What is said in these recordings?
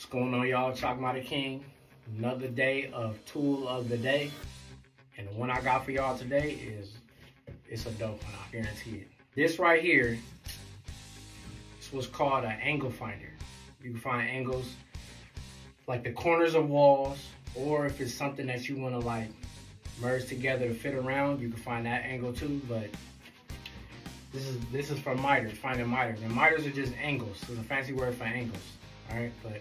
What's going on, y'all? Chakmah the King. Another day of tool of the day. And the one I got for y'all today is, it's a dope one, I guarantee it. This right here, this was called an angle finder. You can find angles like the corners of walls, or if it's something that you want to like merge together to fit around, you can find that angle too. But this is this is for miters, finding miters. And miters are just angles. It's a fancy word for angles. All right, but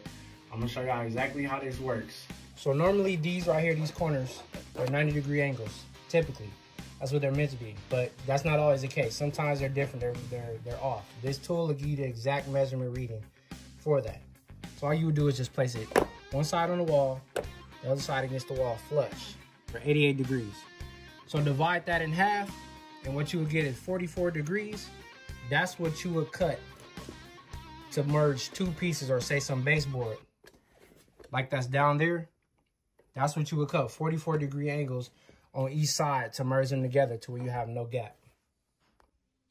I'm gonna show y'all exactly how this works. So normally these right here, these corners, are 90 degree angles, typically. That's what they're meant to be, but that's not always the case. Sometimes they're different, they're, they're, they're off. This tool will give you the exact measurement reading for that. So all you would do is just place it one side on the wall, the other side against the wall flush for 88 degrees. So divide that in half, and what you would get is 44 degrees. That's what you would cut to merge two pieces or say some baseboard. Like that's down there. That's what you would cut, 44 degree angles on each side to merge them together to where you have no gap.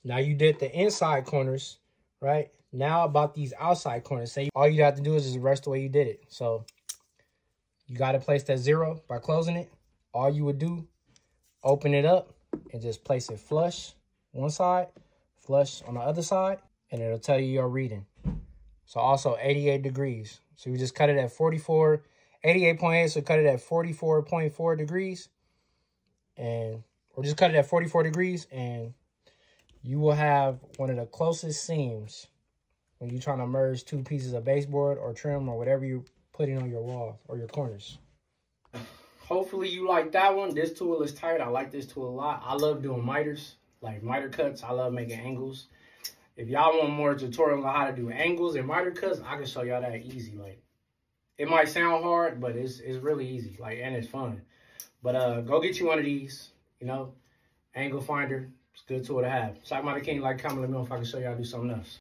Now you did the inside corners, right? Now about these outside corners, say all you have to do is just rest the way you did it. So you got to place that zero by closing it. All you would do, open it up and just place it flush one side, flush on the other side, and it'll tell you your reading. So also 88 degrees. So we just cut it at 44, 88.8, so cut it at 44.4 degrees. And, or just cut it at 44 degrees and you will have one of the closest seams when you're trying to merge two pieces of baseboard or trim or whatever you're putting on your wall or your corners. Hopefully you like that one. This tool is tight. I like this tool a lot. I love doing miters, like miter cuts. I love making angles. If y'all want more tutorial on how to do angles and miter cuts, I can show y'all that easy. Like, it might sound hard, but it's it's really easy. Like, and it's fun. But uh, go get you one of these. You know, angle finder. It's a good tool to have. so i Chakmah the King, like, comment, let me know if I can show y'all do something else.